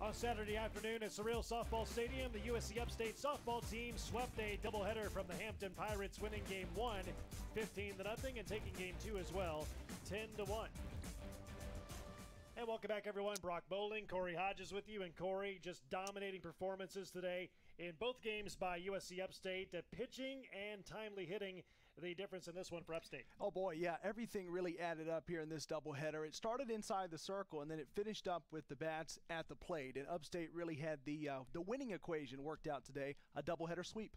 On Saturday afternoon at Cyrill Softball Stadium, the USC Upstate softball team swept a doubleheader from the Hampton Pirates, winning game one 15 to nothing and taking game two as well 10 to 1. And welcome back, everyone. Brock Bowling, Corey Hodges with you, and Corey just dominating performances today in both games by USC Upstate, uh, pitching and timely hitting. The difference in this one for Upstate. Oh boy, yeah, everything really added up here in this doubleheader. It started inside the circle, and then it finished up with the bats at the plate. And Upstate really had the uh, the winning equation worked out today, a doubleheader sweep.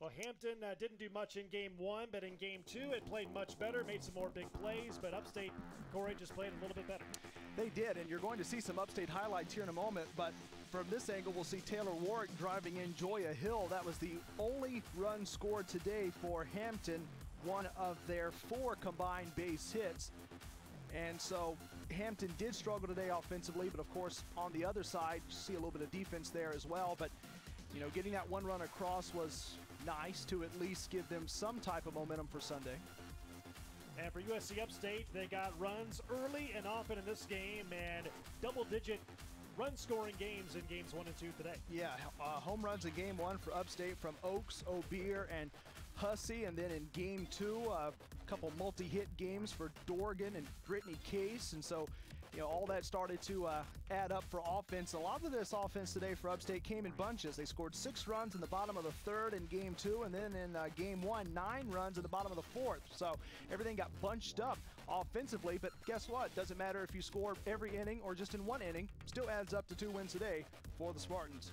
Well, Hampton uh, didn't do much in game one, but in game two, it played much better, made some more big plays, but Upstate, Corey, just played a little bit better. They did, and you're going to see some Upstate highlights here in a moment, but from this angle, we'll see Taylor Warwick driving in Joya Hill. That was the only run scored today for Hampton, one of their four combined base hits. And so Hampton did struggle today offensively, but of course, on the other side, see a little bit of defense there as well. But, you know, getting that one run across was nice to at least give them some type of momentum for Sunday. And for USC Upstate, they got runs early and often in this game and double digit run scoring games in games one and two today. Yeah, uh, home runs in game one for Upstate from Oaks, Obeer, and Hussey. And then in game two, a couple multi hit games for Dorgan and Brittany Case. And so you know, all that started to uh, add up for offense. A lot of this offense today for Upstate came in bunches. They scored six runs in the bottom of the third in game two, and then in uh, game one, nine runs in the bottom of the fourth. So everything got bunched up offensively, but guess what? Doesn't matter if you score every inning or just in one inning, still adds up to two wins today for the Spartans.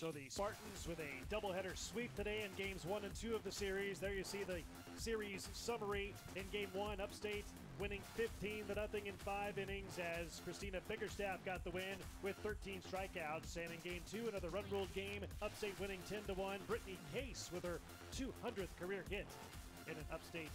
So the Spartans with a doubleheader sweep today in games one and two of the series. There you see the series summary in game one. Upstate winning 15 to nothing in five innings as Christina Bickerstaff got the win with 13 strikeouts. And in game two, another run ruled game. Upstate winning 10 to 1. Brittany Case with her 200th career hit in an Upstate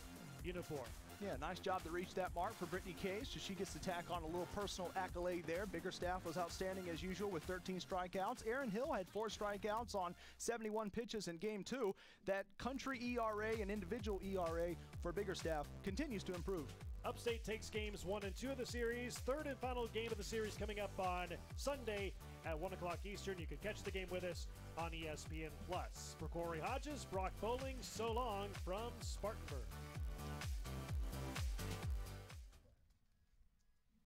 uniform. Yeah, nice job to reach that mark for Brittany Case. So she gets to tack on a little personal accolade there. Biggerstaff was outstanding as usual with 13 strikeouts. Aaron Hill had four strikeouts on 71 pitches in game two. That country ERA and individual ERA for Biggerstaff continues to improve. Upstate takes games one and two of the series. Third and final game of the series coming up on Sunday at 1 o'clock Eastern. You can catch the game with us on ESPN Plus. For Corey Hodges, Brock Bowling, so long from Spartanburg.